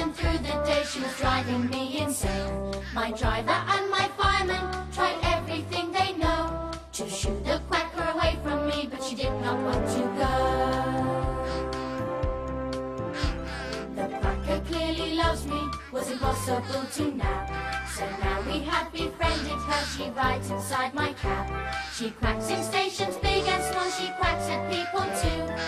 and through the day she was driving me insane. My driver and my fireman tried everything they know to shoot the quacker away from me, but she did not want to go. The quacker clearly loves me, was impossible to nab. So now we have befriended her, she rides inside my cab. She quacks in stations big and small, she quacks at people too.